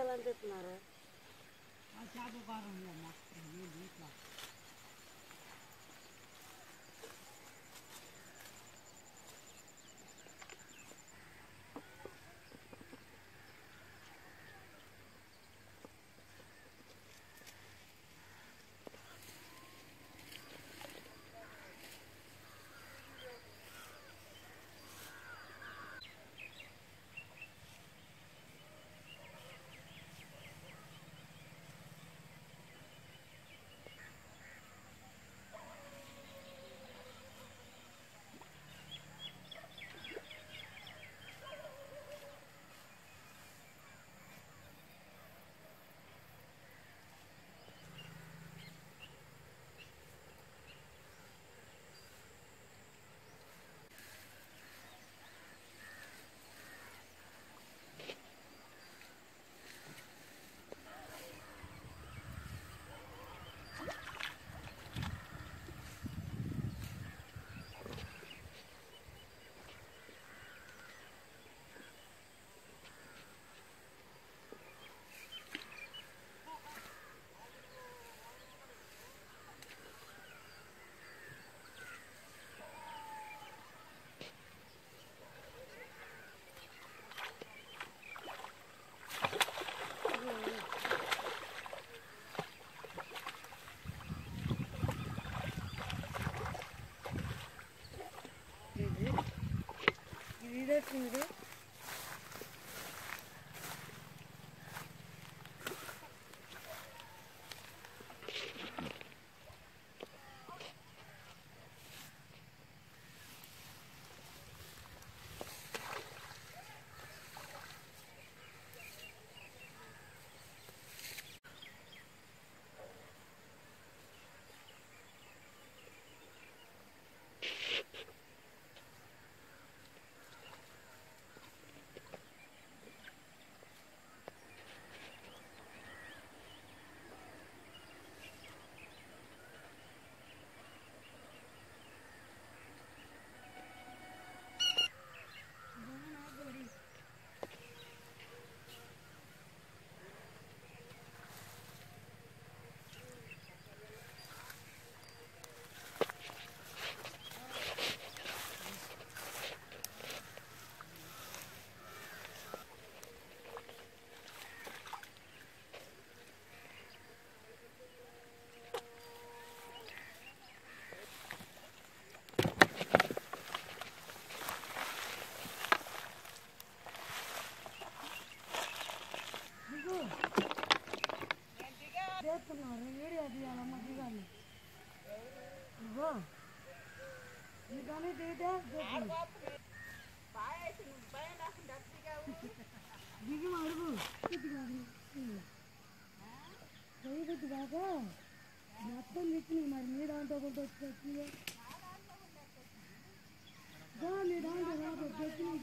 ఎలా చేప కారం Büyüler şimdi. ఈ కానీ తీయటే దిగి అడుగు చెయ్యి పెట్టి కాక మొత్తం తిప్పినాయి మరి మీ దాంట్లో కొంత వచ్చి తెచ్చినాయి. దా మీ దాంట్లో రాబోతు తెచ్చినాయి